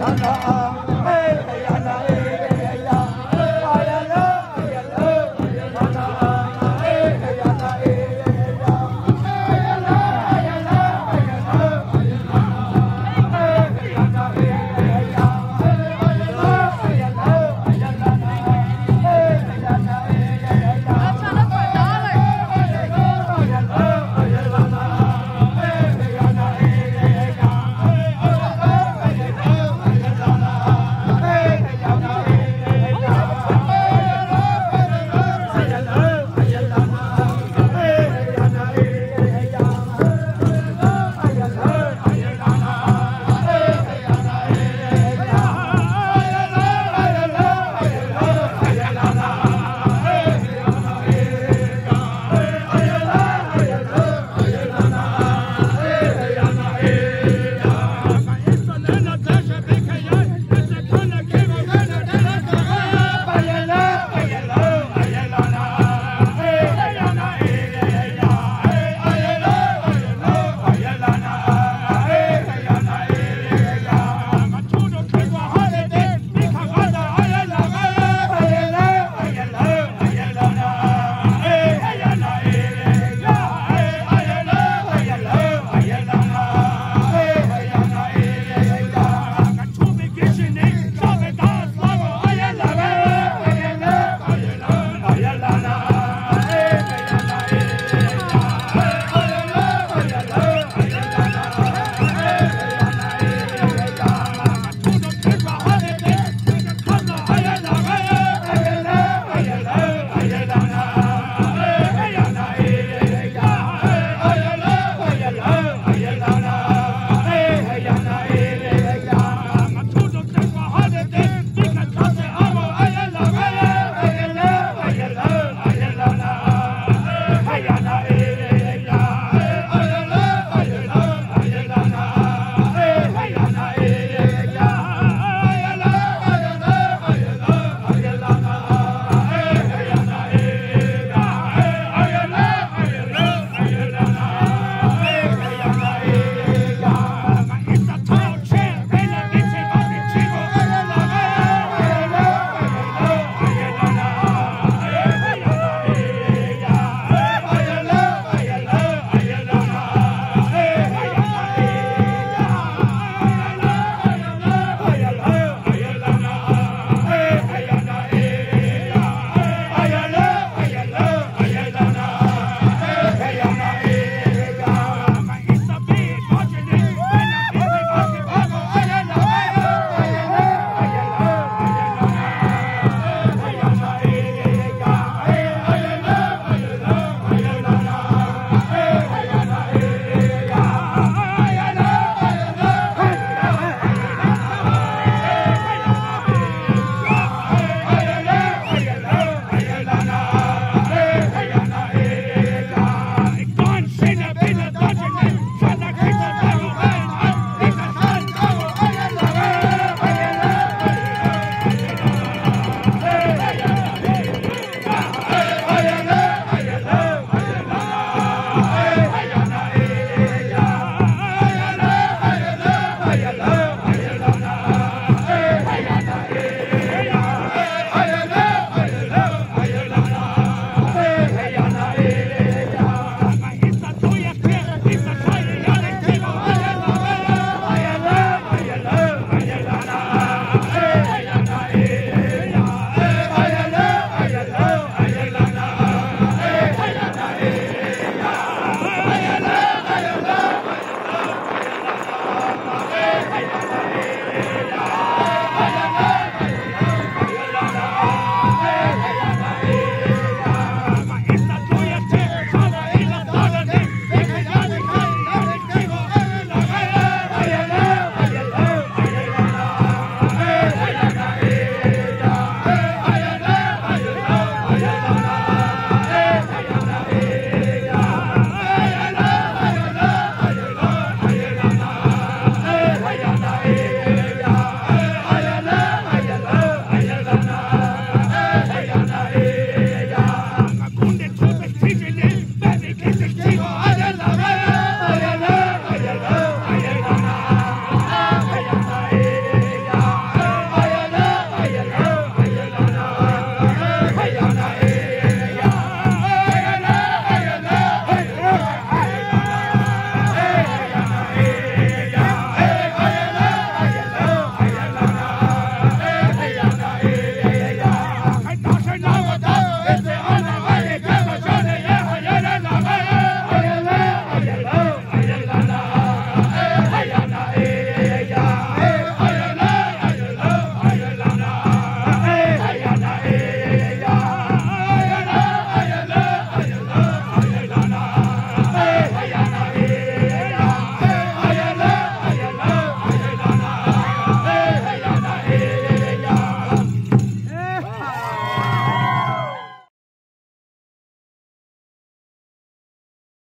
Allah.